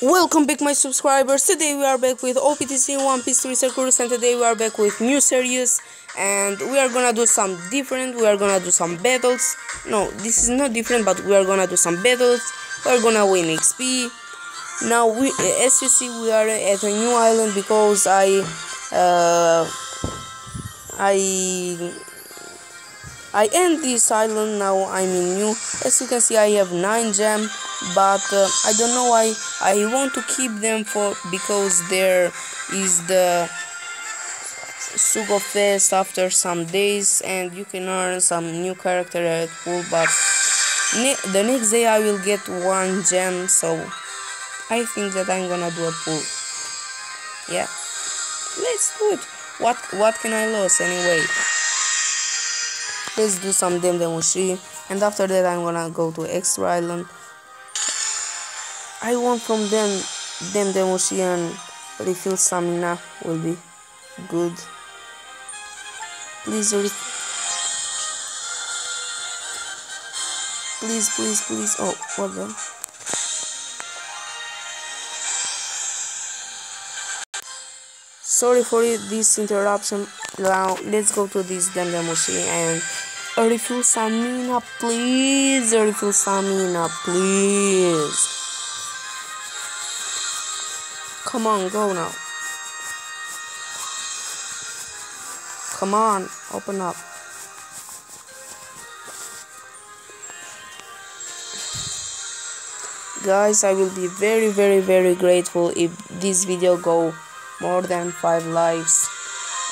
Welcome back my subscribers, today we are back with OPTC One Piece Treasure Cruise and today we are back with new series. And we are gonna do some different, we are gonna do some battles, no this is not different but we are gonna do some battles, we are gonna win XP, now we, as you see we are at a new island because I, uh, I I end this island now I'm in new as you can see I have 9 gem but uh, I don't know why I want to keep them for because there is the Sugo Fest after some days and you can earn some new character at pool but ne the next day I will get one gem so I think that I'm gonna do a pool. Yeah. Let's do it. What what can I lose anyway let's do some Den Den Mushi and after that I'm gonna go to extra island. I want from them Den Den Mushi and refill stamina will be good. Please please please please. Oh what the? Sorry for this interruption. Now let's go to this Demdemushi and refill Samina, please refill Samina, please Come on, go now. Come on, open up. Guys, I will be very, very, very grateful if this video go more than 5 likes.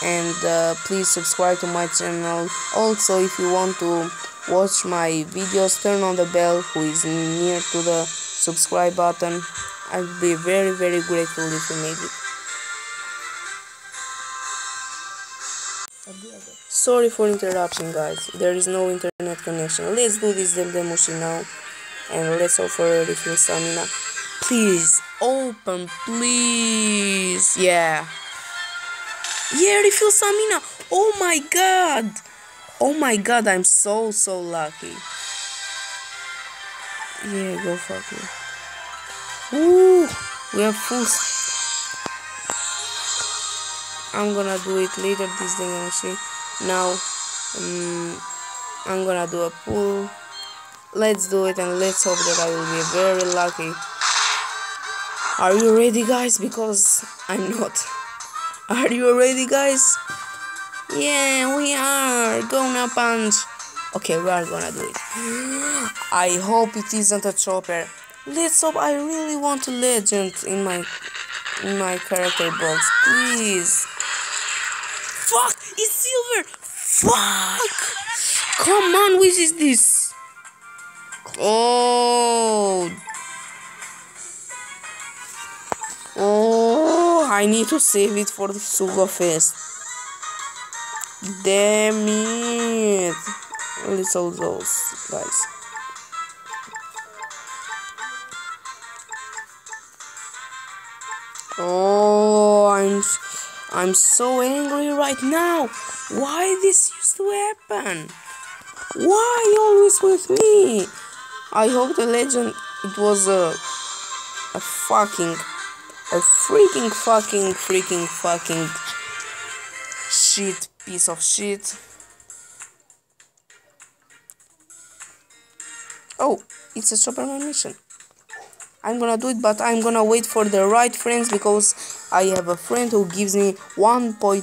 And uh, please subscribe to my channel. Also, if you want to watch my videos, turn on the bell who is near to the subscribe button I'd be very very grateful if you made it. Sorry for interruption guys, there is no internet connection. Let's do this Den Den Mushi now and let's offer refill stamina. Please, open please, yeah. Yeah, refill stamina, oh my god. Oh my god, I'm so so lucky. Yeah, go fuck you. Ooh, we have full. I'm gonna do it later. This I'm see. Now, um, I'm gonna do a pull. Let's do it and let's hope that I will be very lucky. Are you ready, guys? Because I'm not. Are you ready, guys? Yeah, we are. Gonna punch. Okay, we are gonna do it. I hope it isn't a chopper. Let's hope I really want a legend in my in my character box, please. Fuck! It's silver! Fuck! Come on, which is this? Oh. I need to save it for the Sugo Fest. Damn it. Little those, guys. Oh, I'm I'm so angry right now. Why this used to happen? Why always with me? I hope the legend it was a a fucking a freaking fucking freaking fucking shit piece of shit. Oh, it's a Superman mission. I'm gonna do it but I'm gonna wait for the right friends because I have a friend who gives me 1.5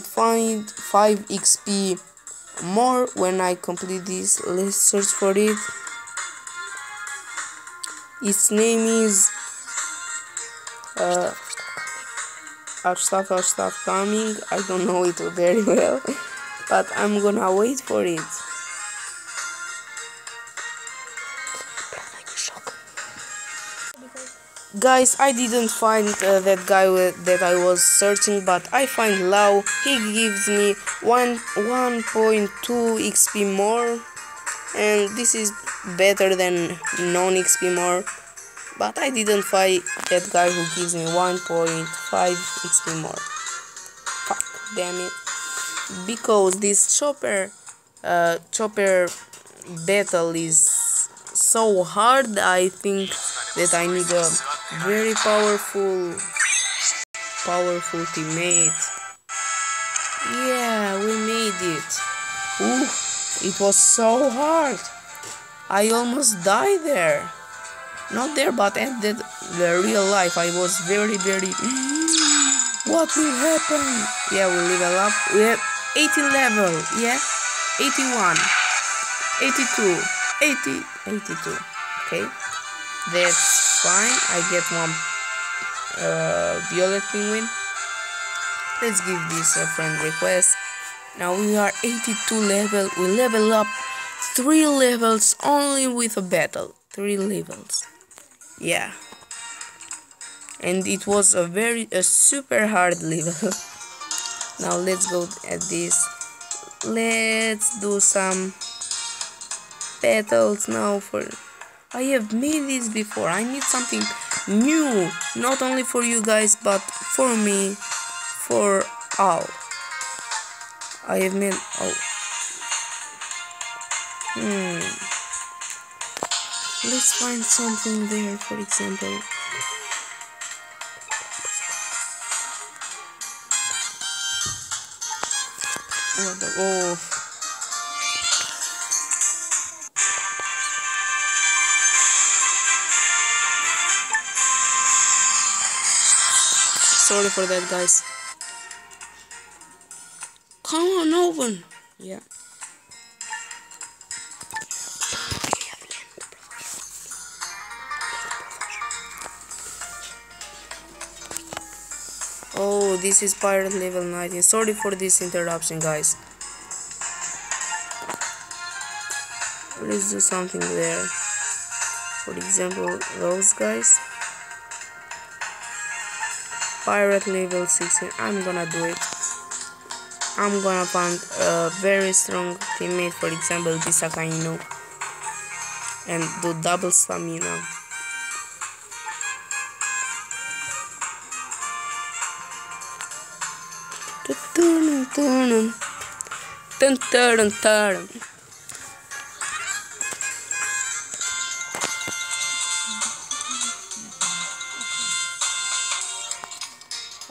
XP more when I complete this let's search for it its name is uh our stuff our stuff coming I don't know it very well but I'm gonna wait for it Guys, I didn't find uh, that guy that I was searching, but I find Lau. He gives me 1 1.2 XP more, and this is better than non XP more. But I didn't find that guy who gives me 1.5 XP more. Fuck, damn it. Because this chopper, uh, chopper battle is so hard, I think that I need a very powerful powerful teammate. Yeah we made it. Ooh, it was so hard. I almost died there not there but at the, the real life. I was very very what will happen? Yeah we level up we have 80 level yeah? 81 82 80 82 okay that's fine. I get one uh, violet penguin. Let's give this a friend request. Now we are 82 level. We level up three levels only with a battle. Three levels yeah. And it was a very a super hard level. Now let's go at this. Let's do some petals now for I have made this before. I need something new not only for you guys but for me for all. I have made oh. Hmm let's find something there for example. What the oh sorry for that guys. Come on open. Yeah Oh, this is pirate level 19. Sorry for this interruption, guys. Let's do something there. For example, those guys pirate level 16 I'm gonna do it I'm gonna find a very strong teammate for example Bisakaino and do double stamina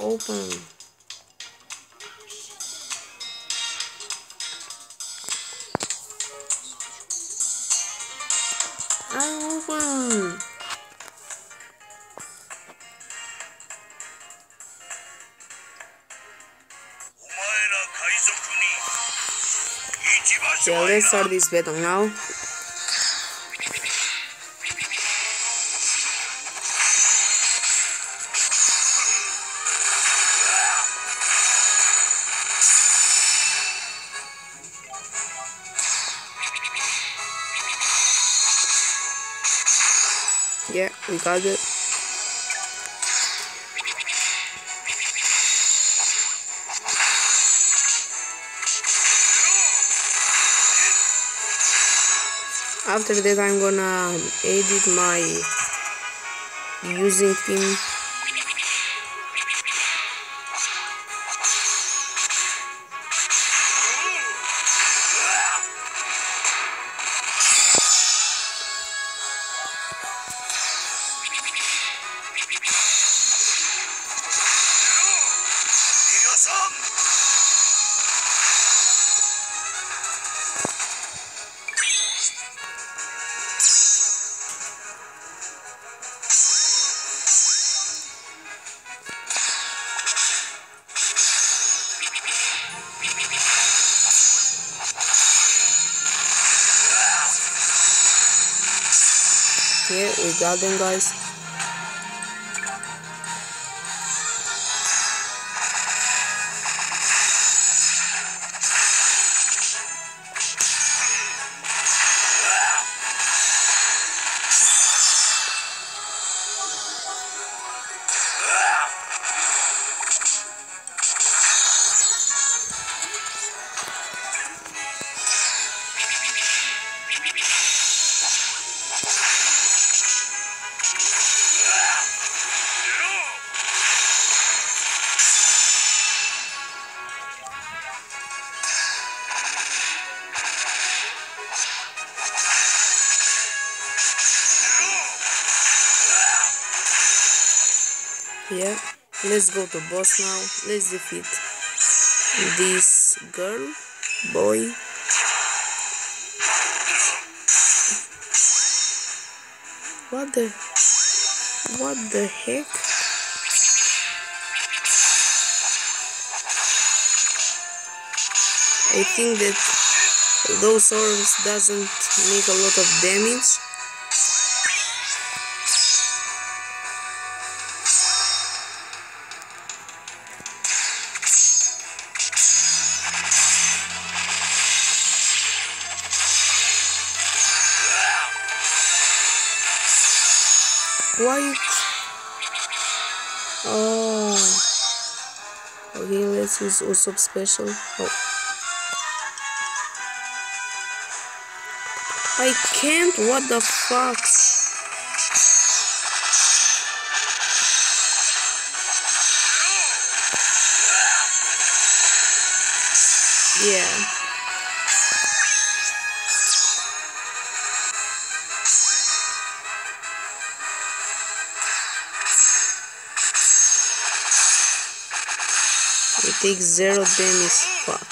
open. I'm open. Yeah, let's start this battle now. Yeah, we got it. After that I'm gonna edit my using team Them guys. Yeah, let's go to boss now. Let's defeat this girl, boy. What the? What the heck? I think that those orbs doesn't make a lot of damage. Why? Oh. Okay, let's use Usopp special. Oh. I can't, what the fuck? Yeah. It takes zero damage. Fuck.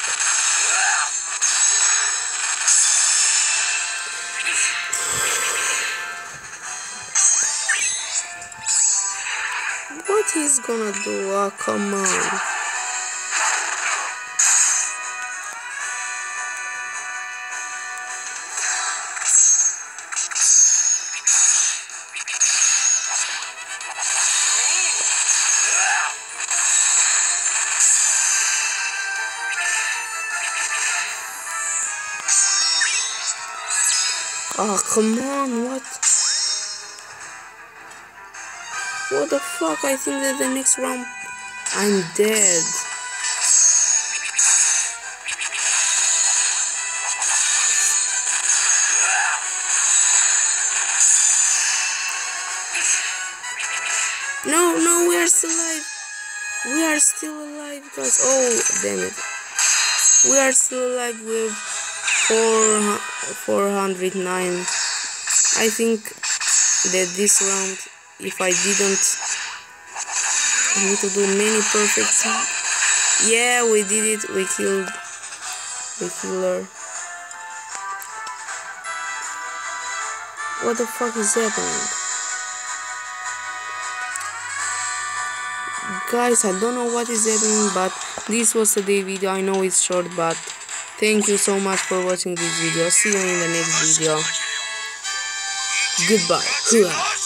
What he's gonna do? Oh, come on. Oh, come on, what? What the fuck? I think that the next round I'm dead. No, no, we are still alive. We are still alive, guys. Oh, damn it. We are still alive with 4, 409. I think that this round, if I didn't, I need to do many perfect. Yeah, we did it. We killed. We killed her. What the fuck is happening? Guys, I don't know what is happening, but this was a day video. I know it's short, but thank you so much for watching this video. See you in the next video. Goodbye.